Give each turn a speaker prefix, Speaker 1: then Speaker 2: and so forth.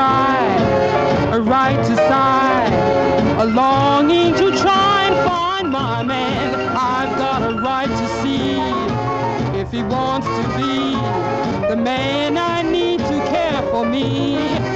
Speaker 1: a right to sigh, a longing to try and find my man. I've got a right to see if he wants to be the man I need to care for me.